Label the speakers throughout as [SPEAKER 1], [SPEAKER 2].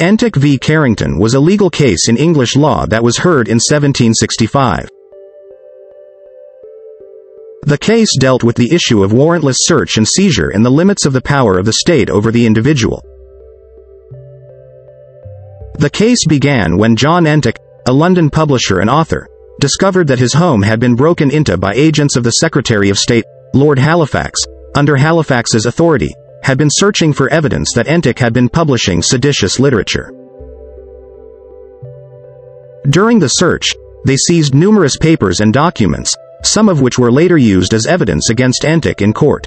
[SPEAKER 1] Entick v. Carrington was a legal case in English law that was heard in 1765. The case dealt with the issue of warrantless search and seizure and the limits of the power of the state over the individual. The case began when John Entick, a London publisher and author, discovered that his home had been broken into by agents of the Secretary of State, Lord Halifax, under Halifax's authority, had been searching for evidence that Entick had been publishing seditious literature. During the search, they seized numerous papers and documents, some of which were later used as evidence against Entick in court.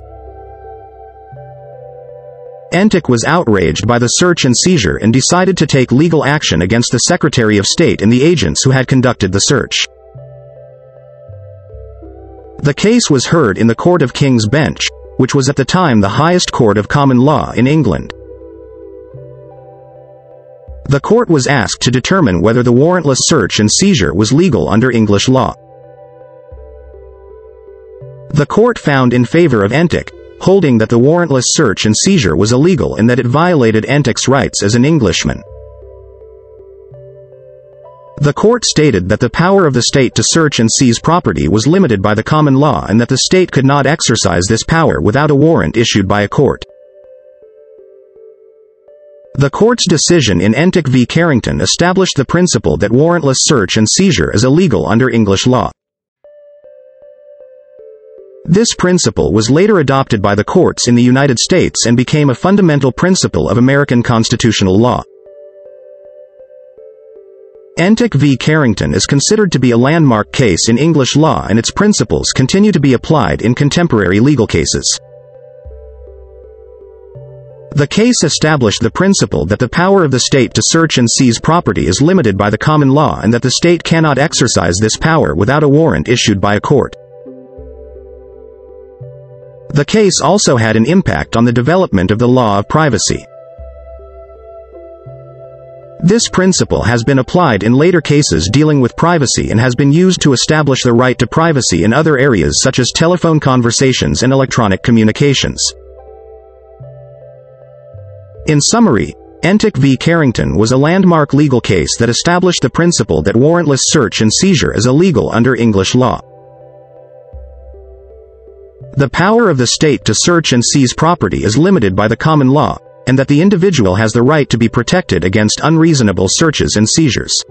[SPEAKER 1] Entick was outraged by the search and seizure and decided to take legal action against the Secretary of State and the agents who had conducted the search. The case was heard in the Court of King's Bench, which was at the time the highest court of common law in England. The court was asked to determine whether the warrantless search and seizure was legal under English law. The court found in favor of Entick, holding that the warrantless search and seizure was illegal and that it violated Entick's rights as an Englishman. The court stated that the power of the state to search and seize property was limited by the common law and that the state could not exercise this power without a warrant issued by a court. The court's decision in Entick v. Carrington established the principle that warrantless search and seizure is illegal under English law. This principle was later adopted by the courts in the United States and became a fundamental principle of American constitutional law. Entick v. Carrington is considered to be a landmark case in English law and its principles continue to be applied in contemporary legal cases. The case established the principle that the power of the state to search and seize property is limited by the common law and that the state cannot exercise this power without a warrant issued by a court. The case also had an impact on the development of the law of privacy. This principle has been applied in later cases dealing with privacy and has been used to establish the right to privacy in other areas such as telephone conversations and electronic communications. In summary, Entick v. Carrington was a landmark legal case that established the principle that warrantless search and seizure is illegal under English law. The power of the state to search and seize property is limited by the common law, and that the individual has the right to be protected against unreasonable searches and seizures.